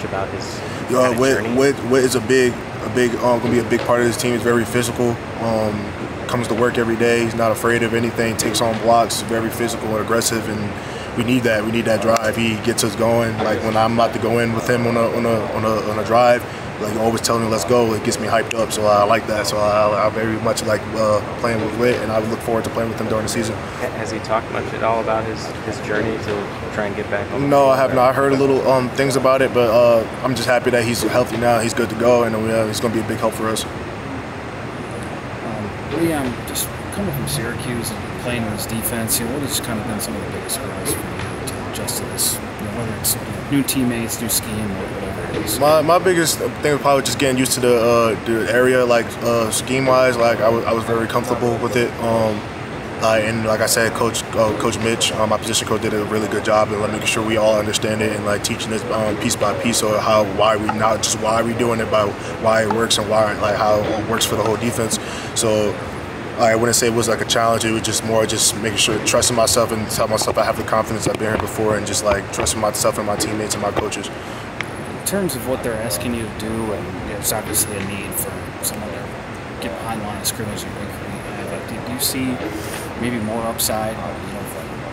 much about his Uh, kind of Witt, journey? Is a big, a big, um, gonna be a big part of this team. He's very physical. Um, comes to work every day. He's not afraid of anything. Takes on blocks. Very physical and aggressive, and we need that. We need that drive. He gets us going. Like when I'm about to go in with him on a on a on a, on a drive, like always telling me let's go. It gets me hyped up. So I like that. So I, I very much like uh, playing with Witt, and I look forward to playing with him during the season. Has he talked much at all about his, his journey to try and get back on? the No, I have not. I heard a little um, things about it, but uh, I'm just happy that he's healthy now. He's good to go, and uh, he's going to be a big help for us. Um, Leon, just coming from Syracuse and playing in this defense, you know, what has kind of been some of the biggest hurdles for you to adjust to this? You know, whether it's you know, new teammates, new scheme, or whatever it is. My, my biggest thing was probably just getting used to the uh, the area, like uh, scheme wise. Like I was, I was very comfortable with it. Um, uh, and like I said, Coach uh, Coach Mitch, um, my position coach, did a really good job of like, making sure we all understand it and like teaching us um, piece by piece, or how why we not just why we doing it, but why it works and why like how it works for the whole defense. So I wouldn't say it was like a challenge. It was just more just making sure trusting myself and telling myself I have the confidence I've been here before, and just like trusting myself and my teammates and my coaches. In terms of what they're asking you to do, and it's obviously a need for someone to get behind the line of scrimmage and But do, you see maybe more upside, you know,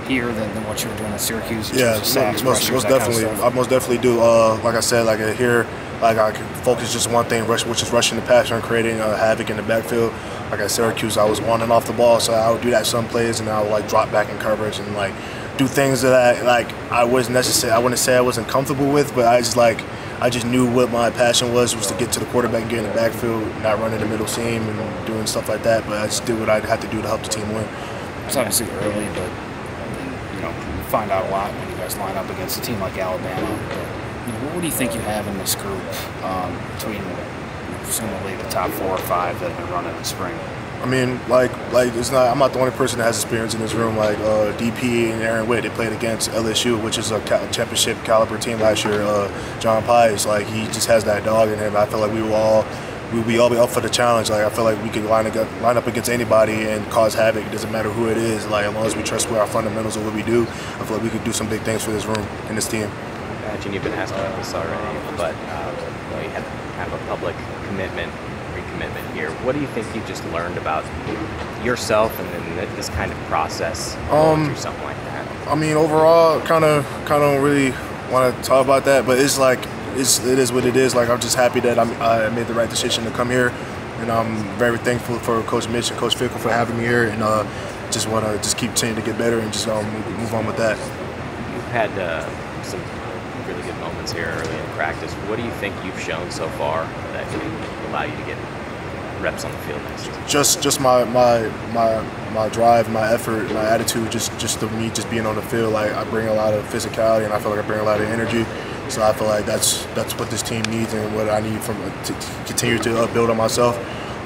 here than, than what you were doing at Syracuse? Yeah, sacks, most, most that kind of definitely. I most definitely do. Uh, like I said, like here, like I can focus just on one thing, rush, which is rushing the passer and creating uh, havoc in the backfield. Like at Syracuse, I was on and off the ball, so I would do that some plays, and I would like drop back in coverage and like do things that I like I wasn't necessary. I wouldn't say I wasn't comfortable with, but I just like I just knew what my passion was was to get to the quarterback and get in the backfield, not running the middle seam and doing stuff like that. But I just did what I had to do to help the team win. It's obviously early, but you know, you find out a lot when you guys line up against a team like Alabama. But, you know, what do you think you have in this group um, between presumably the top four or five that have been running in the spring? I mean, like, like it's not. I'm not the only person that has experience in this room. Like uh, DP and Aaron Witt, they played against LSU, which is a championship caliber team last year. Uh, John Pius, like he just has that dog in him. I feel like we will all, we we all be up for the challenge. Like I feel like we could line up line up against anybody and cause havoc. It doesn't matter who it is. Like as long as we trust where our fundamentals of what we do, I feel like we could do some big things for this room and this team. Imagine you've been asked about this already, but uh, you, you had kind of a public commitment, recommitment here. What do you think you just learned about yourself and then this kind of process Um, through something like that? I mean, overall, kind of, kind of really want to talk about that, but it's like, it's, it is what it is. Like, I'm just happy that I'm, I made the right decision to come here, and I'm very thankful for Coach Mitch and Coach Fickell for having me here, and uh, just want to just keep continuing to get better and just um, move, move on with that. You've had uh, some really good moments here early in practice. What do you think you've shown so far that can allow you to get reps on the field next? Just, just my, my, my, my drive, my effort, my attitude. Just, just to me, just being on the field. Like I bring a lot of physicality, and I feel like I bring a lot of energy. So I feel like that's that's what this team needs, and what I need from to, to continue to uh, build on myself.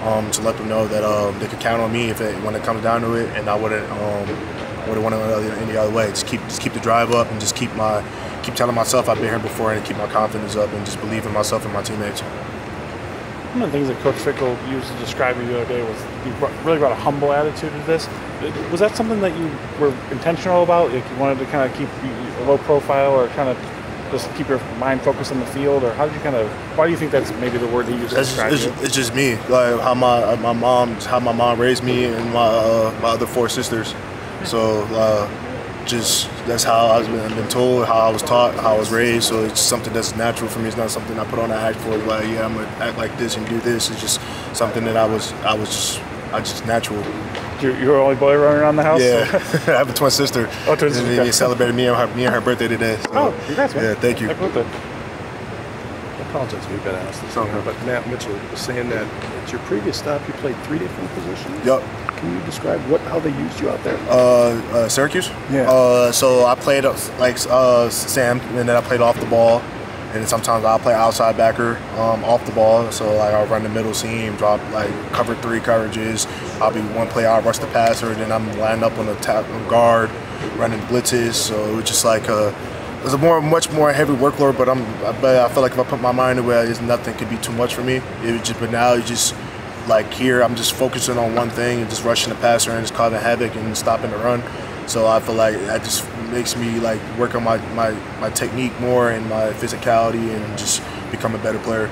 Um, to let them know that um, they can count on me if it, when it comes down to it, and I wouldn't um, wouldn't want it any other way. Just keep just keep the drive up, and just keep my keep telling myself I've been here before, and keep my confidence up, and just believe in myself and my teammates. One of the things that Coach Fickell used to describe you the other day was you really brought a humble attitude to this. Was that something that you were intentional about? Like you wanted to kind of keep a low profile, or kind of just keep your mind focused on the field, or how did you kind of? Why do you think that's maybe the word he used to It's, describe it's, you? it's just me, like how my my mom how my mom raised me and my uh, my other four sisters. So uh, just that's how I've been, been told, how I was taught, how I was raised. So it's something that's natural for me. It's not something I put on an act for. Like yeah, I'm gonna act like this and do this. It's just something that I was I was just I just natural. You're, you're the only boy running around the house. Yeah, I have a twin sister. Oh, twin And sister, We, okay. celebrated me and her me and her birthday today. So, Oh, congrats, man. Yeah, thank you. Happy birthday. I apologize if you've been asked this, Okay. but Matt Mitchell was saying that at your previous stop you played three different positions. Yup. Can you describe what how they used you out there? Uh, uh, Syracuse. Yeah. Uh, so I played uh, like uh, Sam, and then I played off the ball, and sometimes I'll play outside backer um, off the ball. So like I'll run the middle seam, drop like cover three coverages. I'll be one play I'll rush the passer, and then I'm lined up on the tap on guard, running blitzes. So it was just like a it was a more much more heavy workload, but I'm but I feel like if I put my mind it, it's nothing could be too much for me. It was just but now it's just like here I'm just focusing on one thing and just rushing the passer and just causing havoc and stopping the run. So I feel like that just makes me like work on my, my, my technique more and my physicality and just become a better player.